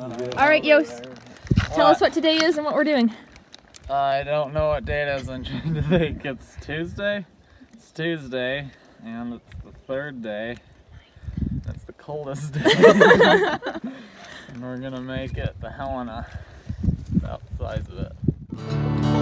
All right, Yost. Tell us what today is and what we're doing. I don't know what day it is. I'm trying to think. It's Tuesday. It's Tuesday, and it's the third day. It's the coldest day. and we're gonna make it the Helena. About the size of it.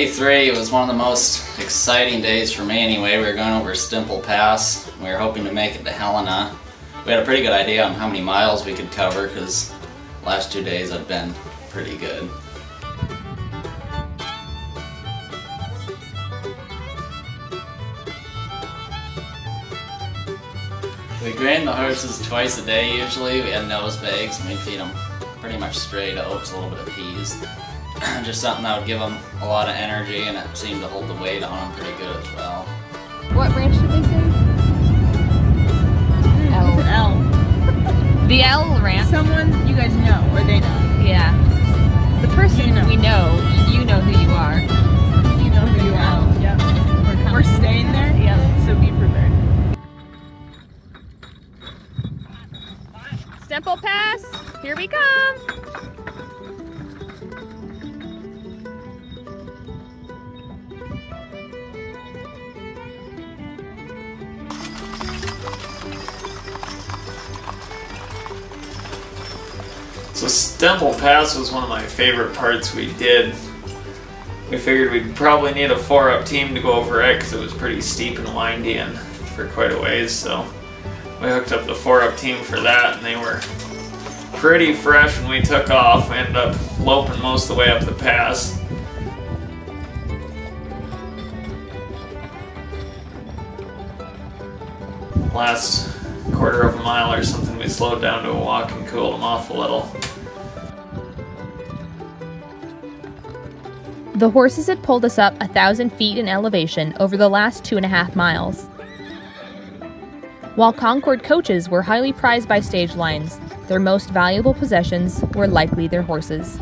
Day three it was one of the most exciting days for me anyway. We were going over Stemple Pass. We were hoping to make it to Helena. We had a pretty good idea on how many miles we could cover because last two days had been pretty good. We grain the horses twice a day usually. We had nose bags and we feed them pretty much straight oats, a little bit of peas. Just something that would give them a lot of energy and it seemed to hold the weight on them pretty good as well. What branch did they say? It's an L. The L ranch. Someone you guys know, or they know. Yeah. The person You know. we know, you know who you are. So Stemple Pass was one of my favorite parts we did. We figured we'd probably need a four up team to go over it because it was pretty steep and windy and for quite a ways. So we hooked up the four up team for that and they were pretty fresh when we took off. We ended up loping most of the way up the pass. Last quarter of a mile or something, we slowed down to a walk and cooled them off a little. The horses had pulled us up a thousand feet in elevation over the last two and a half miles. While Concord coaches were highly prized by stage lines, their most valuable possessions were likely their horses.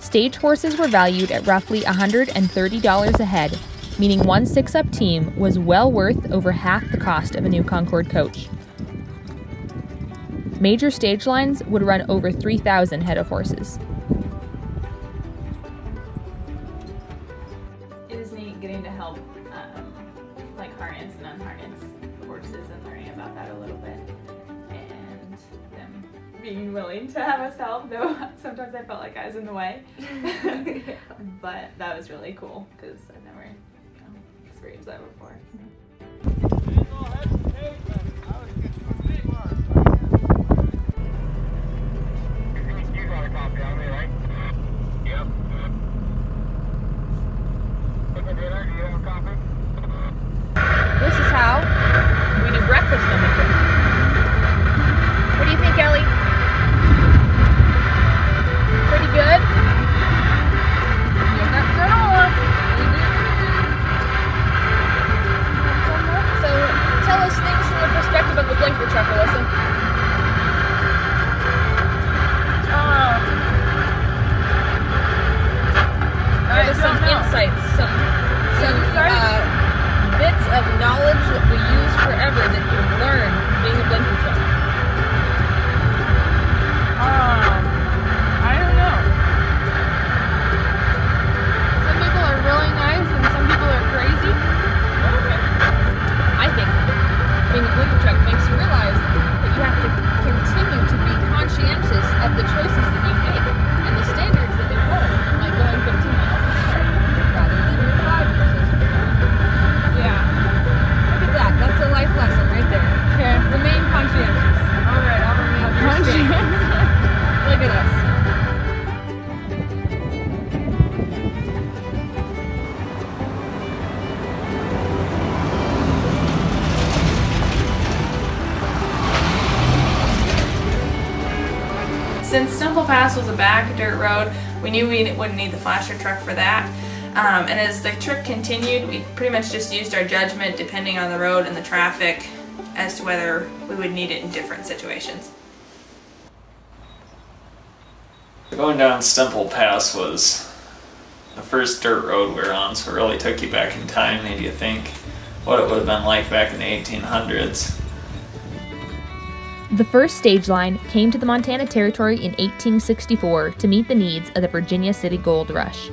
Stage horses were valued at roughly $130 a head, meaning one six up team was well worth over half the cost of a new Concord coach. Major stage lines would run over 3,000 head of horses. It is neat getting to help, um, like harness and unharness horses and learning about that a little bit, and them being willing to have us help. Though sometimes I felt like I was in the way, but that was really cool because I've never you know, experienced that before. This is how we do breakfast Pass was a back dirt road, we knew we wouldn't need the flasher truck for that. Um, and as the trip continued, we pretty much just used our judgment depending on the road and the traffic as to whether we would need it in different situations. Going down Stemple Pass was the first dirt road we were on, so it really took you back in time, made you think what it would have been like back in the 1800s. The first stage line came to the Montana Territory in 1864 to meet the needs of the Virginia City Gold Rush.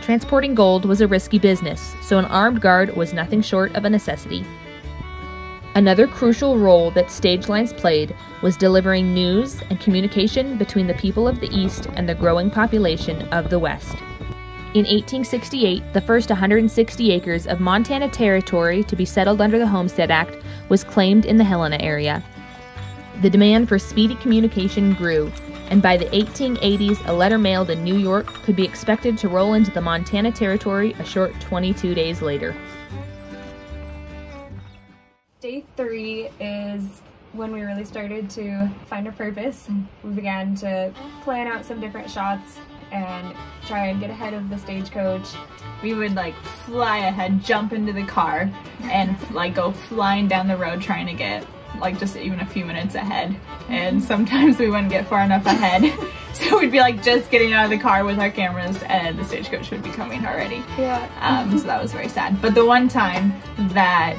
Transporting gold was a risky business, so an armed guard was nothing short of a necessity. Another crucial role that stage lines played was delivering news and communication between the people of the East and the growing population of the West. In 1868, the first 160 acres of Montana Territory to be settled under the Homestead Act was claimed in the Helena area. The demand for speedy communication grew, and by the 1880s, a letter mailed in New York could be expected to roll into the Montana Territory a short 22 days later. Day three is when we really started to find a purpose. We began to plan out some different shots and try and get ahead of the stagecoach. We would like fly ahead, jump into the car, and like go flying down the road trying to get like just even a few minutes ahead. And sometimes we wouldn't get far enough ahead. so we'd be like just getting out of the car with our cameras and the stagecoach would be coming already. Yeah. Um, so that was very sad. But the one time that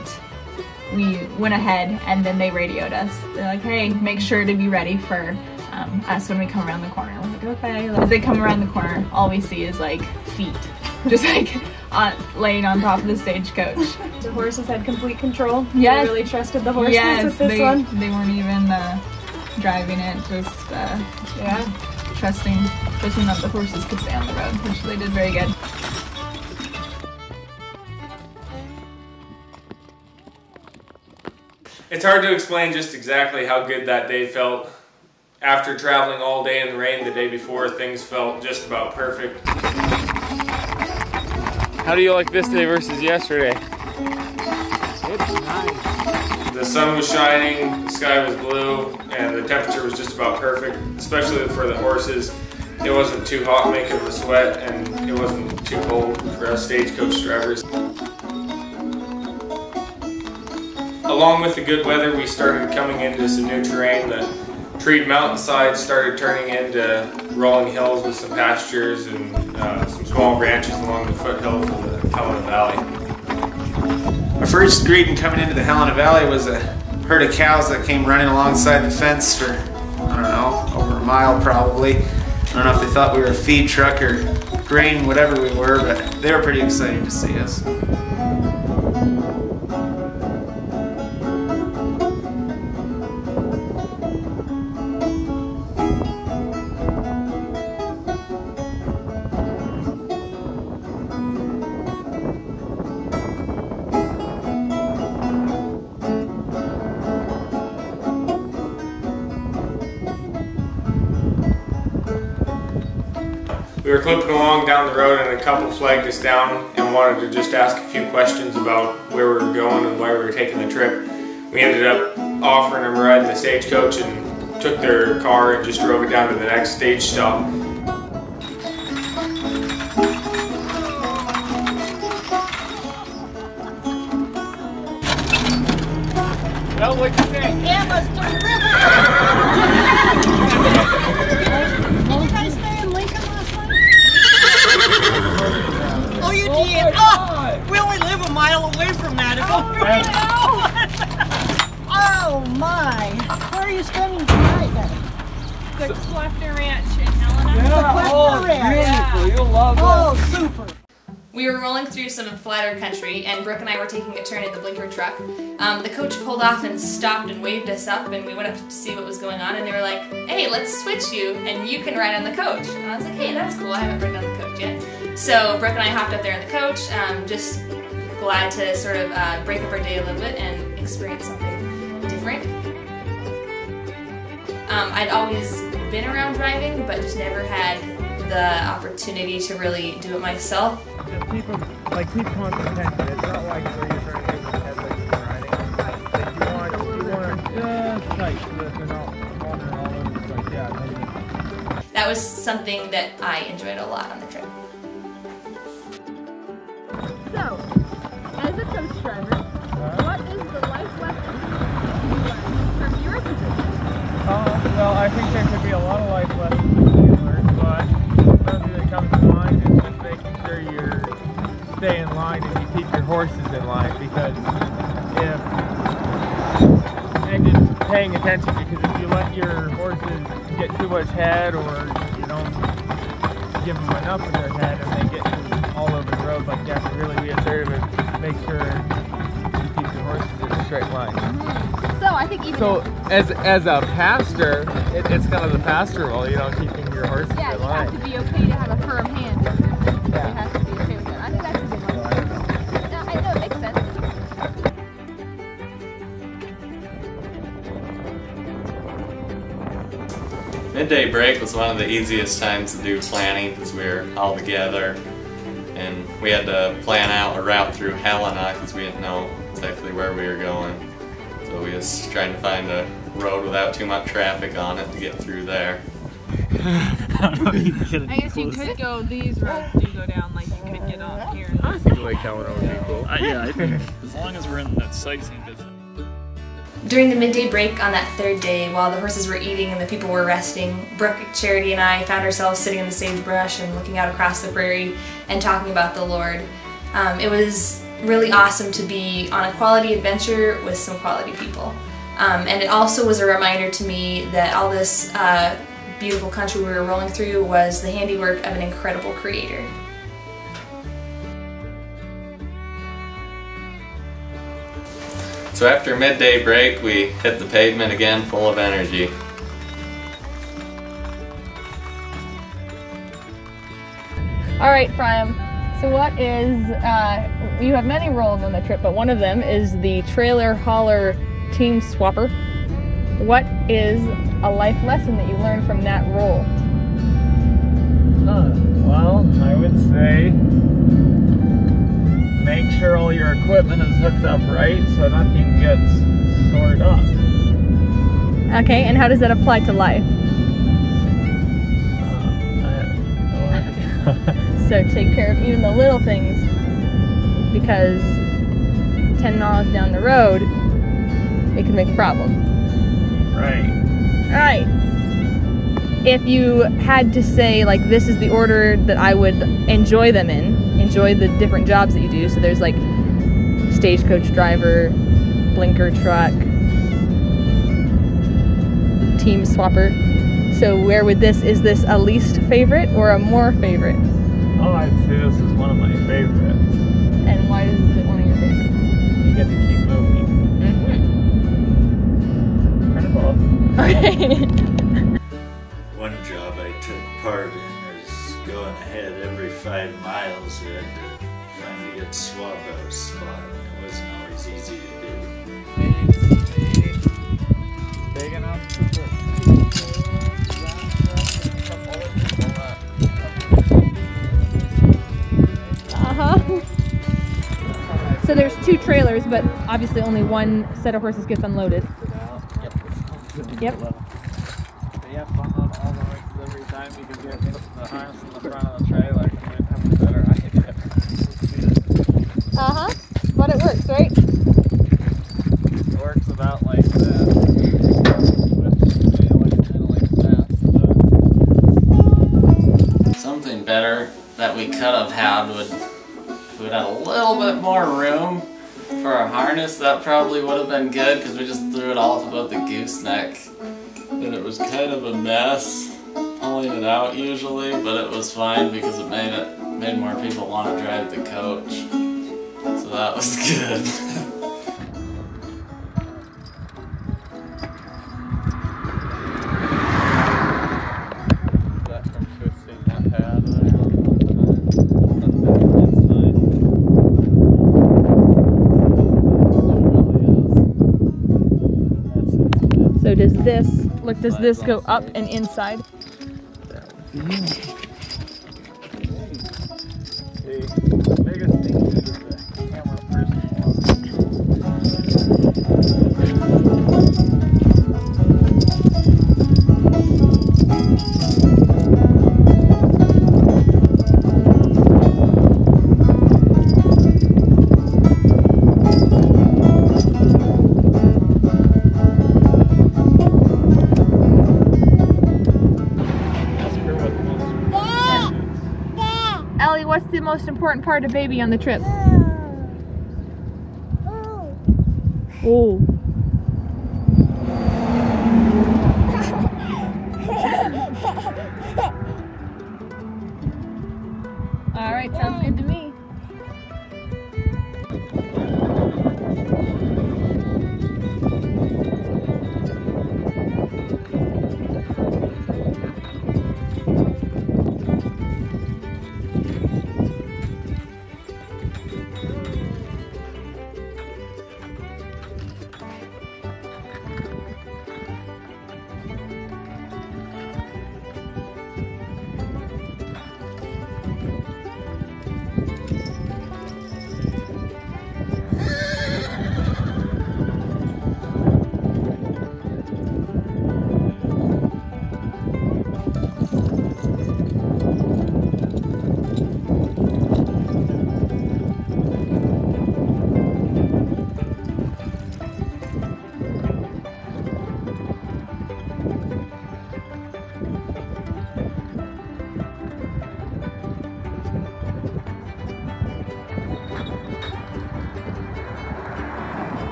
we went ahead and then they radioed us. They're like, hey, make sure to be ready for um, us when we come around the corner. We're like, okay. As they come around the corner, all we see is like feet, just like on, laying on top of the stagecoach. The horses had complete control. Yes. We really trusted the horses yes, with this they, one. they weren't even uh, driving it, just uh, Yeah. trusting, trusting that the horses could stay on the road, which they did very good. It's hard to explain just exactly how good that day felt. After traveling all day in the rain the day before, things felt just about perfect. How do you like this day versus yesterday? It's nice. The sun was shining, the sky was blue, and the temperature was just about perfect, especially for the horses. It wasn't too hot making them sweat, and it wasn't too cold for us stagecoach drivers. Along with the good weather, we started coming into some new terrain. The treed mountainside started turning into rolling hills with some pastures and small branches along the foothills of the Helena Valley. Our first greeting coming into the Helena Valley was a herd of cows that came running alongside the fence for, I don't know, over a mile probably. I don't know if they thought we were a feed truck or grain, whatever we were, but they were pretty excited to see us. Down the road and a couple flagged us down and wanted to just ask a few questions about where we were going and why we were taking the trip. We ended up offering them a ride in the stagecoach and took their car and just drove it down to the next stage stop. Well, what'd you think? Oh, you did? Oh, we only live a mile away from that. If only we know. oh my! Where are you spending tonight then? The Kleffner Ranch in Helena. Yeah, Oh, beautiful. You'll love that. Oh, super! We were rolling through some flatter country, and Brooke and I were taking a turn in the blinker truck. Um, the coach pulled off and stopped and waved us up, and we went up to see what was going on, and they were like, hey, let's switch you, and you can ride on the coach. And I was like, hey, that's cool, I haven't ridden on the coach yet. So Brooke and I hopped up there in the coach, um, just glad to sort of uh, break up our day a little bit and experience something different. Um, I'd always been around driving, but just never had the opportunity to really do it myself. 'em- like. It's not like that was something that I enjoyed a lot on the trip. So, as a coach driver, what is the life lesson you learned from your position? Uh, well, I think there could be a lot of life lessons to be learned, but something that comes to mind is just making sure you're stay in line and you keep your horses in line because if and just paying attention because if you let your horses get too much head or you don't give them enough of their head and they get all over the road like have to really be assertive and make sure you keep your horses in a straight line. Mm-hmm. So, I think even So as as a pastor, it, it's kind of the pastor role, you know, keeping your horses yeah, in you have line. to be okay to have a firm hand. Midday break was one of the easiest times to do planning because we were all together and we had to plan out a route through Helena because we didn't know exactly where we were going. So we was trying to find a road without too much traffic on it to get through there. I guess you could go, these roads do go down, like you could get off here. I think Lake Helena would be cool. Uh, yeah, I think as long as we're in that sightseeing business. During the midday break on that third day, while the horses were eating and the people were resting, Brooke, Charity, and I found ourselves sitting in the sagebrush and looking out across the prairie and talking about the Lord. Um, it was really awesome to be on a quality adventure with some quality people. Um, and it also was a reminder to me that all this uh, beautiful country we were rolling through was the handiwork of an incredible creator. So after midday break, we hit the pavement again full of energy. All right, Priam. So what is, uh, you have many roles on the trip, but one of them is the trailer hauler team swapper. What is a life lesson that you learned from that role? Huh. Well, I would say make sure all your equipment is hooked up right so nothing gets stored up. Okay, and how does that apply to life? Uh, so take care of even the little things because 10 miles down the road, it could make a problem. Right. All right. If you had to say, like, this is the order that I would enjoy them in, enjoy the different jobs that you do. So there's like stagecoach driver, blinker truck, team swapper. So where would this, is this a least favorite or a more favorite? Oh, I'd say this is one five miles, we had to finally get swab out spot, it wasn't always easy to do. Big enough to put Uh-huh. So there's two trailers, but obviously only one set of horses gets unloaded. Yep. They have fun on all the delivery time. You the harness in the front of the works, right? It works about like that. Something better that we could have had would we'd had a little bit more room for our harness. That probably would have been good because we just threw it up about the gooseneck, and it was kind of a mess pulling it out usually, but it was fine because it made it made more people want to drive the coach. So that was good. Is that from twisting that pad there? So does this, look, does this go up and inside? The most important part of baby on the trip? Oh.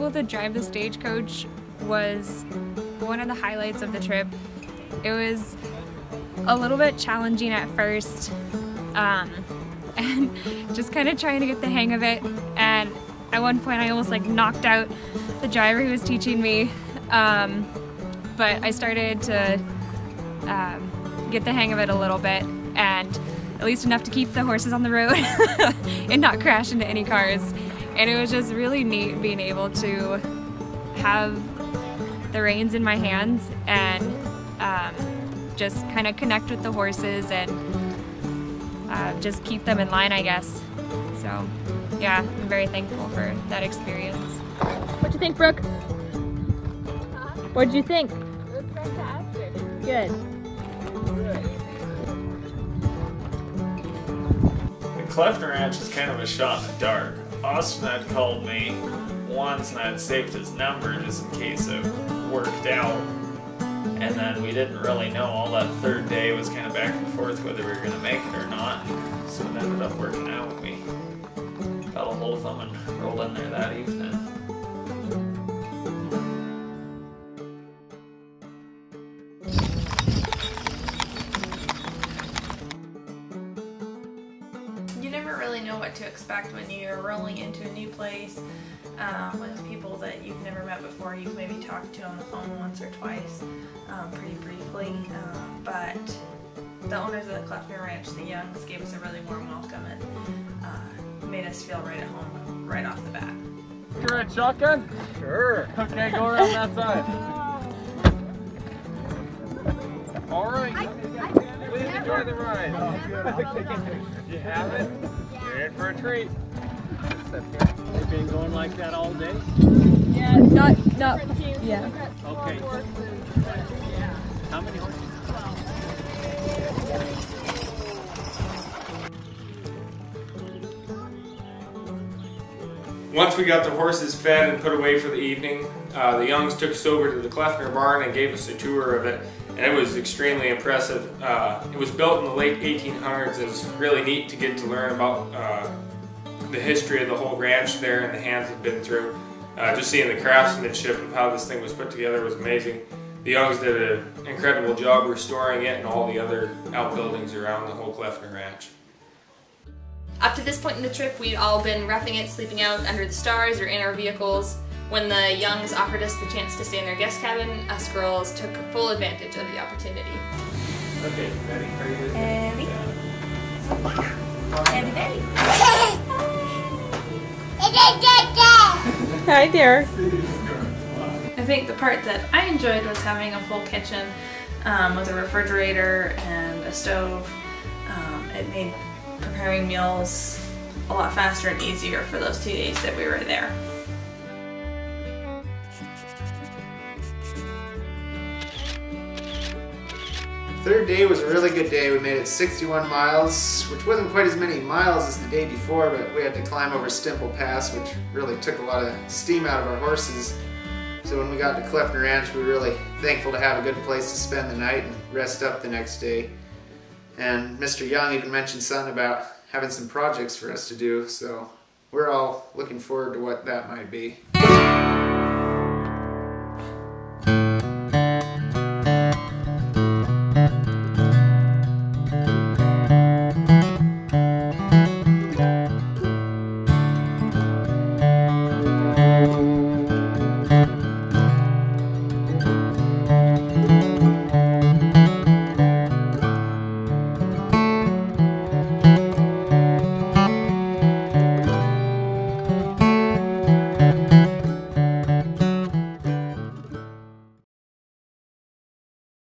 Able to drive the stagecoach was one of the highlights of the trip. It was a little bit challenging at first, um, and just kind of trying to get the hang of it. And at one point, I almost like knocked out the driver who was teaching me. Um, but I started to um, get the hang of it a little bit, and at least enough to keep the horses on the road and not crash into any cars. And it was just really neat being able to have the reins in my hands and um, just kind of connect with the horses and uh, just keep them in line, I guess. So, yeah, I'm very thankful for that experience. What'd you think, Brooke? What'd you think? It was fantastic. Good. The Kleffner Ranch is kind of a shot in the dark. Austin had called me once and I had saved his number just in case it worked out. And then we didn't really know all that third day was kind of back and forth whether we were going to make it or not. So it ended up working out. We got a hold of them and rolled in there that evening. Expect when you're rolling into a new place um, with people that you've never met before. You've maybe talked to on the phone once or twice, um, pretty briefly. Um, but the owners of the Kleffner Ranch, the Youngs, gave us a really warm welcome and uh, made us feel right at home right off the bat. You ride shotgun? Sure. Okay, go around that side. All right. Please enjoy the ride. you have it? You're in for a treat. They've been going like that all day? Yeah, not, not, yeah. Okay. How many horses? once we got the horses fed and put away for the evening, uh, the Youngs took us over to the Kleffner barn and gave us a tour of it, and it was extremely impressive. Uh, it was built in the late 1800s. It was really neat to get to learn about uh, the history of the whole ranch there and the hands have been through. Uh, just seeing the craftsmanship of how this thing was put together was amazing. The Youngs did an incredible job restoring it and all the other outbuildings around the whole Kleffner Ranch. Up to this point in the trip, we'd all been roughing it, sleeping out under the stars or in our vehicles. When the Youngs offered us the chance to stay in their guest cabin, us girls took full advantage of the opportunity. Okay, ready? Are you ready? Ready? Ready, ready. Hi, dear. I think the part that I enjoyed was having a full kitchen um, with a refrigerator and a stove. Um, it made preparing meals a lot faster and easier for those two days that we were there. Third day was a really good day. We made it 61 miles, which wasn't quite as many miles as the day before, but we had to climb over Stemple Pass, which really took a lot of steam out of our horses. So when we got to Kleffner Ranch, we were really thankful to have a good place to spend the night and rest up the next day. And Mr. Young even mentioned something about having some projects for us to do, so we're all looking forward to what that might be.